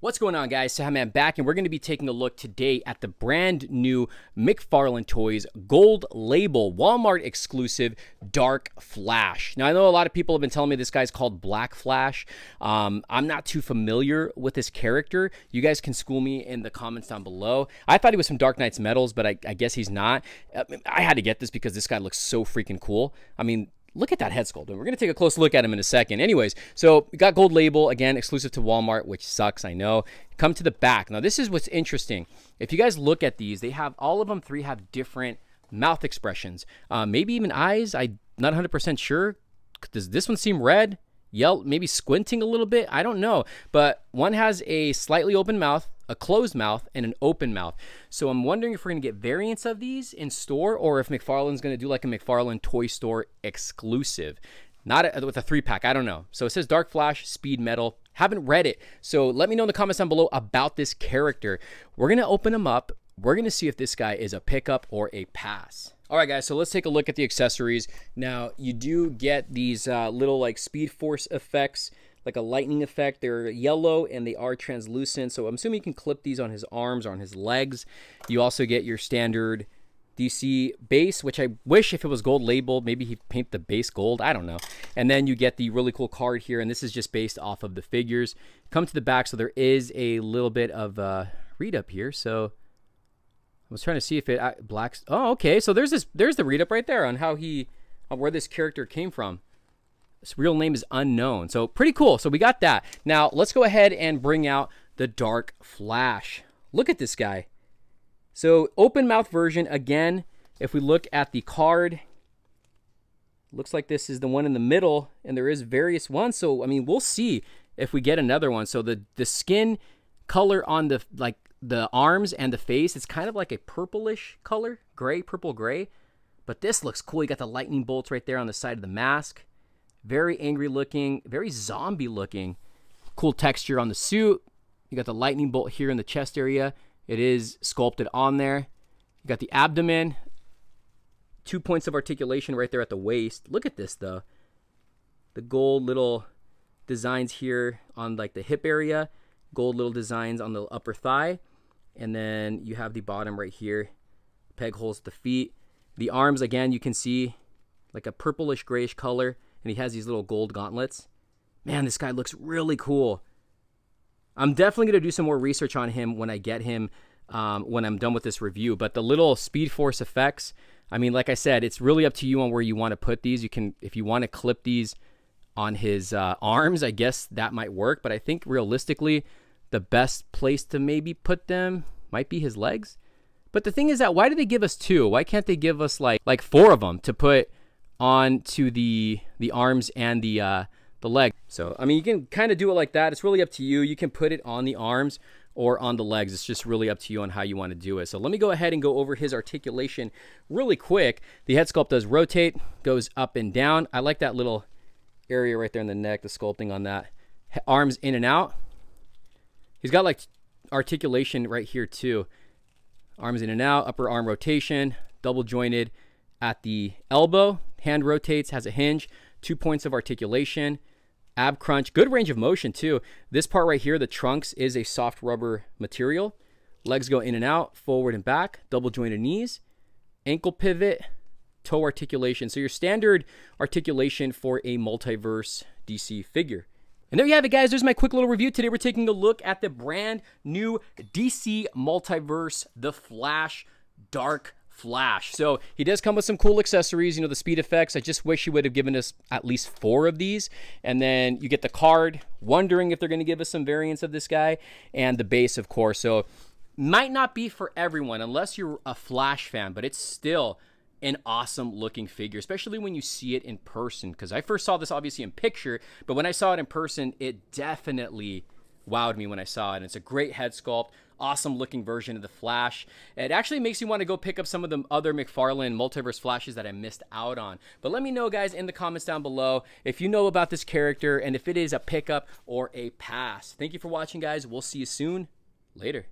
What's going on, guys? Sam back, and we're going to be taking a look today at the brand new McFarlane Toys Gold Label Walmart exclusive Dark Flash. Now, I know a lot of people have been telling me this guy's called Black Flash. Um, I'm not too familiar with this character. You guys can school me in the comments down below. I thought he was from Dark Nights Metals, but I, I guess he's not. Uh, I had to get this because this guy looks so freaking cool. I mean, look at that head sculpt. And we're going to take a close look at him in a second. Anyways, so we got gold label, again, exclusive to Walmart, which sucks, I know. Come to the back. Now, this is what's interesting. If you guys look at these, they have, all of them three have different mouth expressions. Uh, maybe even eyes. I'm not 100% sure. Does this one seem red? Yell, maybe squinting a little bit. I don't know. But one has a slightly open mouth, a closed mouth, and an open mouth. So I'm wondering if we're going to get variants of these in store or if McFarlane's going to do like a McFarlane Toy Store exclusive. Not a, with a three pack. I don't know. So it says Dark Flash, Speed Metal. Haven't read it. So let me know in the comments down below about this character. We're going to open him up. We're going to see if this guy is a pickup or a pass. All right, guys, so let's take a look at the accessories. Now, you do get these uh, little like Speed Force effects, like a lightning effect. They're yellow and they are translucent, so I'm assuming you can clip these on his arms or on his legs. You also get your standard DC base, which I wish if it was gold labeled, maybe he paint the base gold. I don't know. And then you get the really cool card here, and this is just based off of the figures. Come to the back, so there is a little bit of uh, read up here. So I was trying to see if it blacks. Oh, okay. So there's this. There's the read up right there on how he, on where this character came from. His real name is unknown. So pretty cool. So we got that. Now let's go ahead and bring out the Dark Flash. Look at this guy. So open mouth version again. If we look at the card, looks like this is the one in the middle, and there is various ones. So I mean, we'll see if we get another one. So the the skin color on the like the arms and the face, it's kind of like a purplish color, gray, purple gray. But this looks cool. You got the lightning bolts right there on the side of the mask. Very angry looking, very zombie looking. Cool texture on the suit. You got the lightning bolt here in the chest area. It is sculpted on there. You got the abdomen. Two points of articulation right there at the waist. Look at this though. The gold little designs here on like the hip area. Gold little designs on the upper thigh and then you have the bottom right here. Peg holes at the feet. The arms again you can see like a purplish grayish color. And he has these little gold gauntlets. Man this guy looks really cool. I'm definitely going to do some more research on him when i get him um, when i'm done with this review. But the little speed force effects i mean like i said it's really up to you on where you want to put these. You can if you want to clip these on his uh, arms i guess that might work. But i think realistically the best place to maybe put them might be his legs. But the thing is that why do they give us two? Why can't they give us like like four of them to put on to the the arms and the uh, the leg? So I mean, you can kind of do it like that. It's really up to you. You can put it on the arms or on the legs. It's just really up to you on how you want to do it. So let me go ahead and go over his articulation really quick. The head sculpt does rotate, goes up and down. I like that little area right there in the neck, the sculpting on that. Arms in and out, He's got like articulation right here too. Arms in and out, upper arm rotation, double jointed at the elbow. Hand rotates, has a hinge, two points of articulation, ab crunch, good range of motion too. This part right here, the trunks is a soft rubber material. Legs go in and out, forward and back, double jointed knees, ankle pivot, toe articulation. So your standard articulation for a multiverse DC figure. And there you have it, guys. There's my quick little review. Today we're taking a look at the brand new DC Multiverse, The Flash Dark Flash. So he does come with some cool accessories, you know, the speed effects. I just wish he would have given us at least four of these. And then you get the card, wondering if they're going to give us some variants of this guy, and the base, of course. So might not be for everyone unless you're a Flash fan, but it's still an awesome looking figure, especially when you see it in person. Because I first saw this obviously in picture, but when I saw it in person, it definitely wowed me when I saw it. And it's a great head sculpt, awesome looking version of the Flash. It actually makes me want to go pick up some of the other McFarlane multiverse Flashes that I missed out on. But let me know, guys, in the comments down below if you know about this character and if it is a pickup or a pass. Thank you for watching, guys. We'll see you soon. Later.